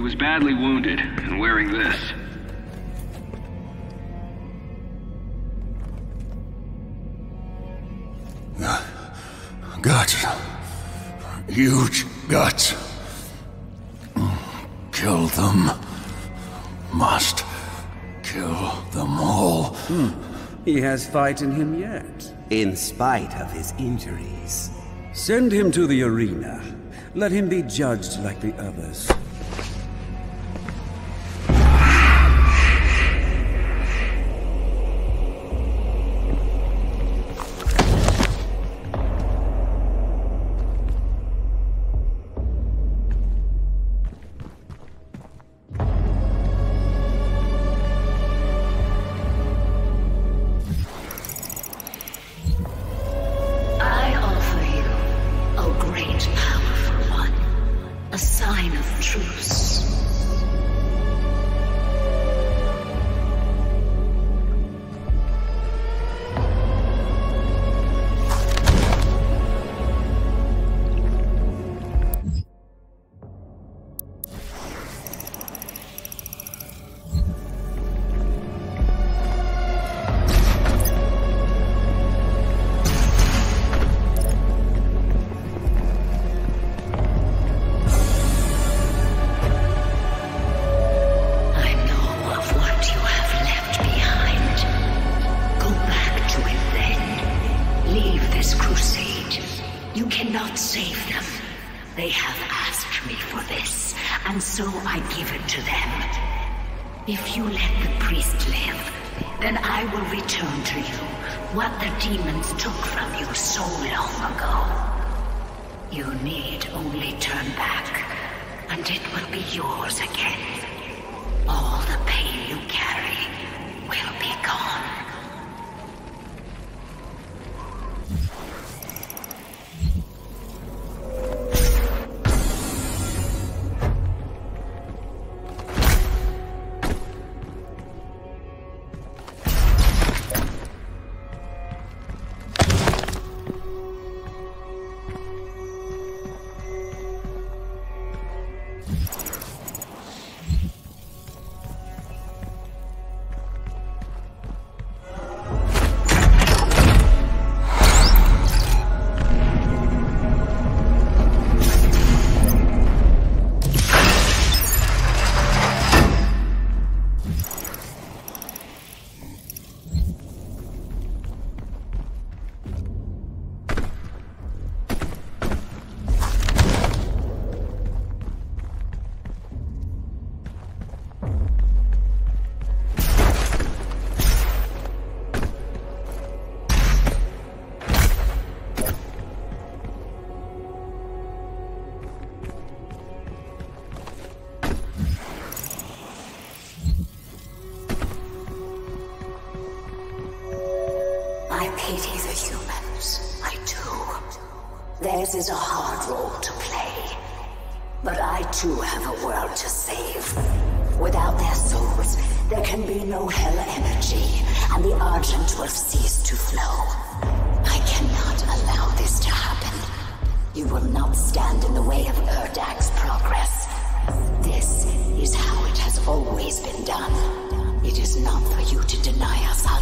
He was badly wounded and wearing this. Guts. Huge guts. Kill them. Must kill them all. Hmm. He has fight in him yet. In spite of his injuries. Send him to the arena. Let him be judged like the others. the demons took from you so long ago. You need only turn back, and it will be yours again.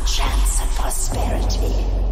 chance and prosperity.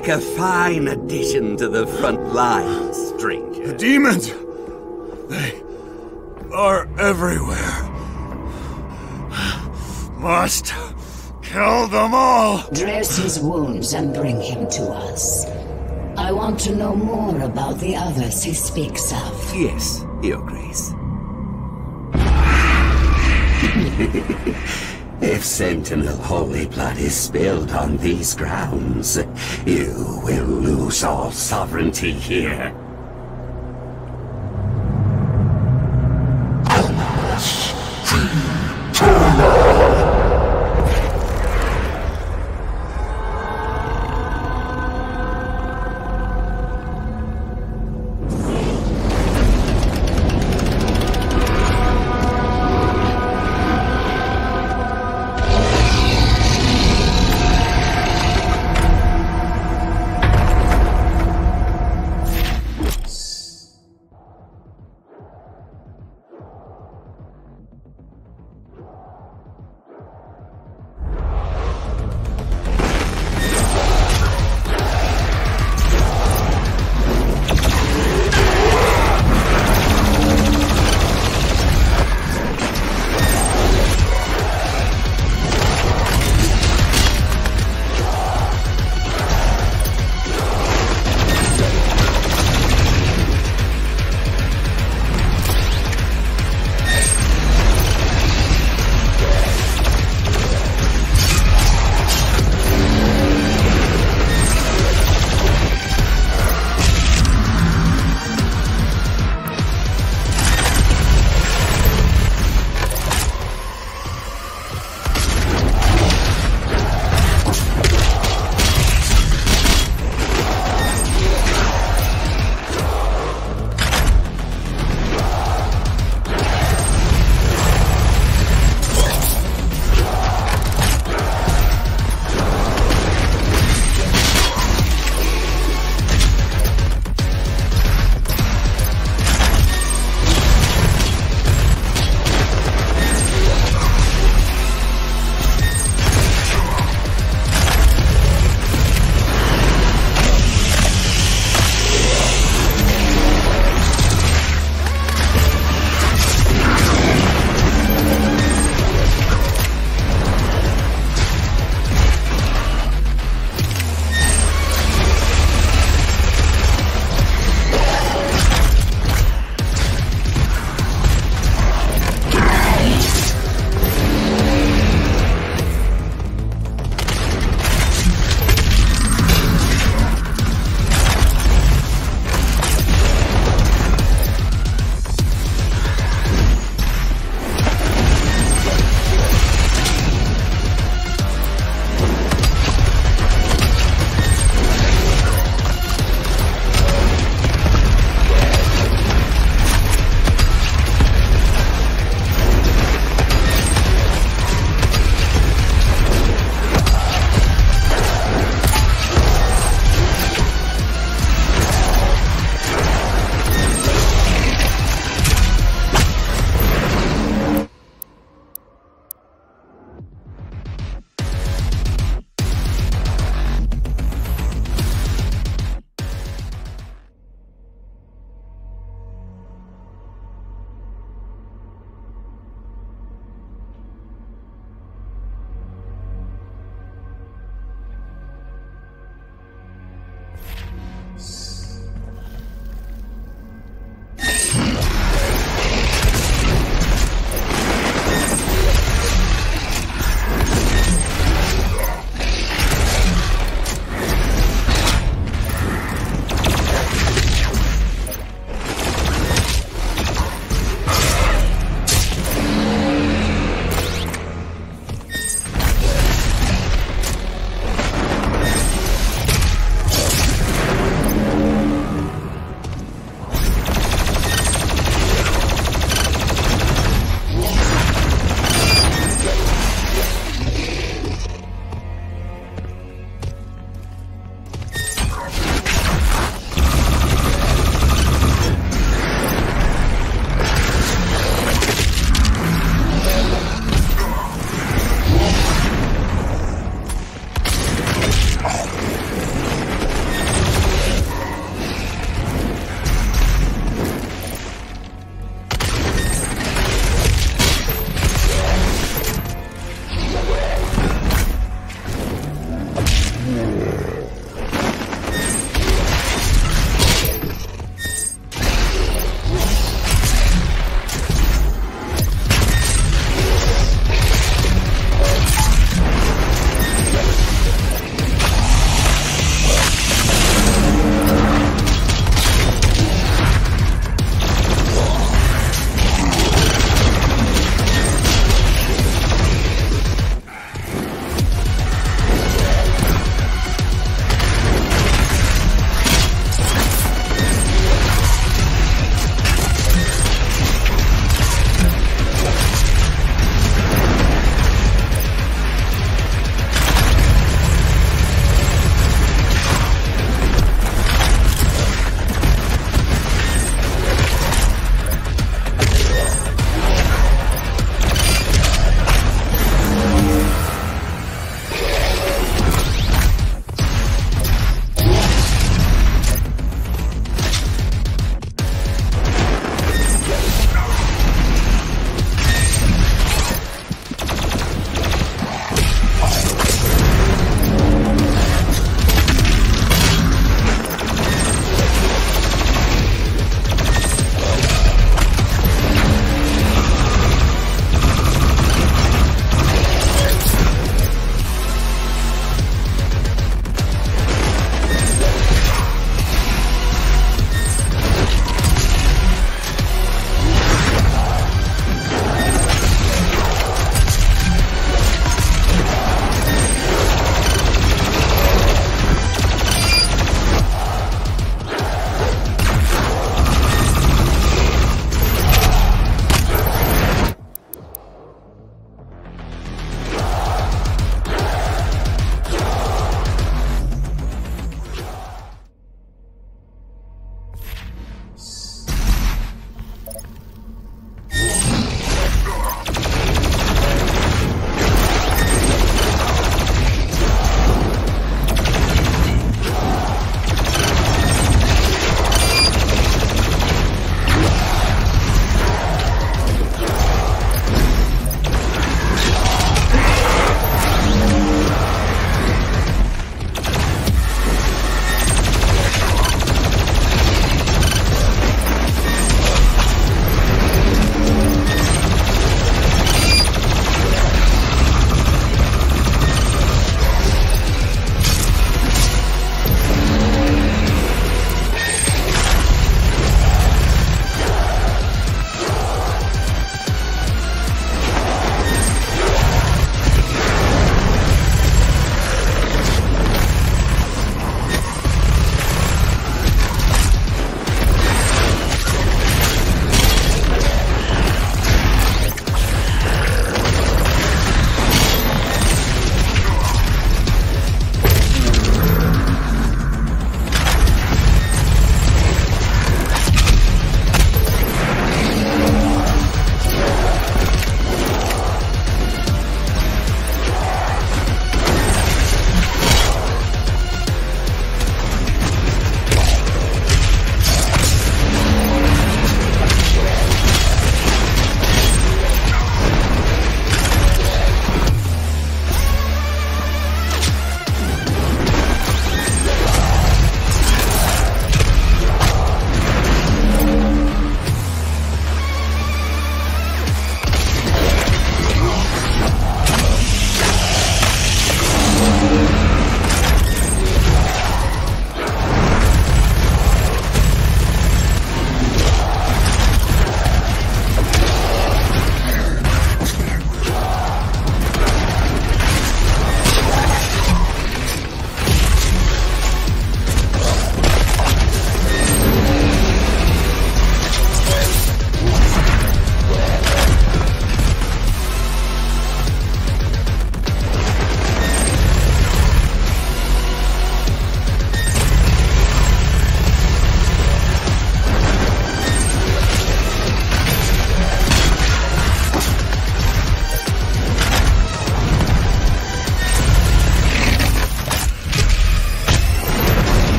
Make a fine addition to the front line, stranger. The demons! They are everywhere. Must kill them all! Dress his wounds and bring him to us. I want to know more about the others he speaks of. Yes, Your Grace. if Sentinel Holy Blood is spilled on these grounds, you will lose all sovereignty here.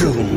Will